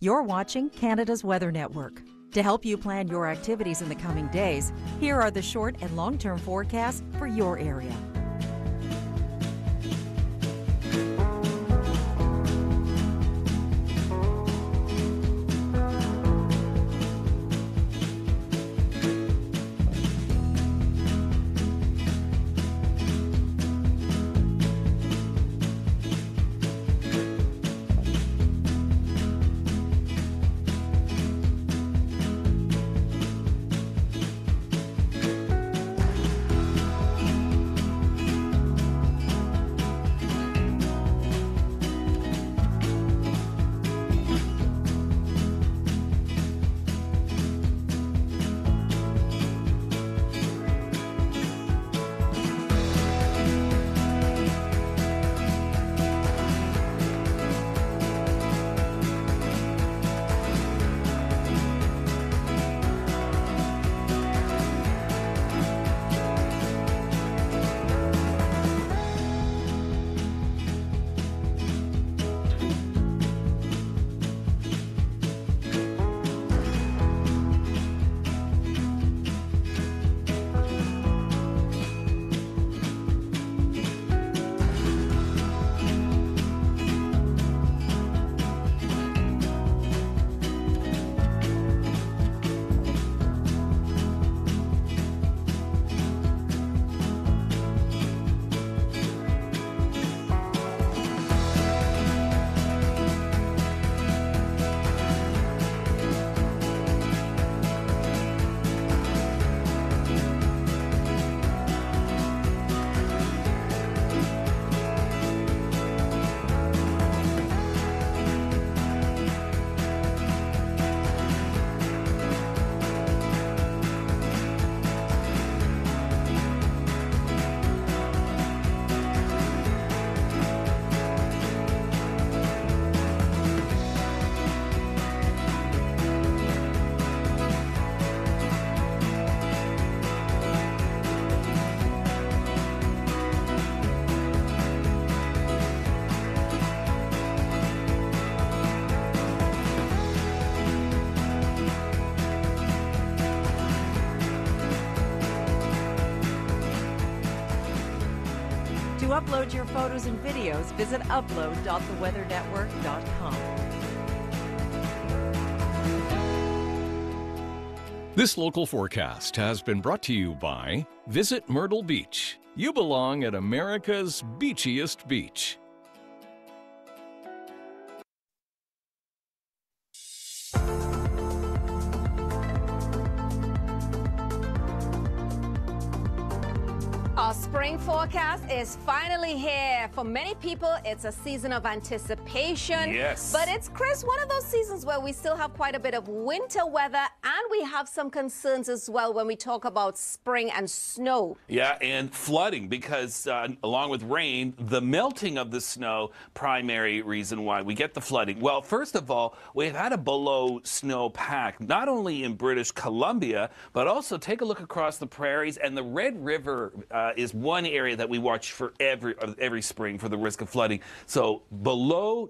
You're watching Canada's Weather Network. To help you plan your activities in the coming days, here are the short and long term forecasts for your area. Upload your photos and videos, visit upload.theweathernetwork.com. This local forecast has been brought to you by Visit Myrtle Beach. You belong at America's beachiest beach. Our spring forecast is finally here. For many people, it's a season of anticipation. Yes. But it's, Chris, one of those seasons where we still have quite a bit of winter weather and we have some concerns as well when we talk about spring and snow. Yeah, and flooding because uh, along with rain, the melting of the snow, primary reason why we get the flooding. Well, first of all, we've had a below snow pack, not only in British Columbia, but also take a look across the prairies. And the Red River uh, is one area that we watch for every, every spring for the risk of flooding. So below